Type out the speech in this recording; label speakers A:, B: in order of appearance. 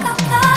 A: Come, come, come.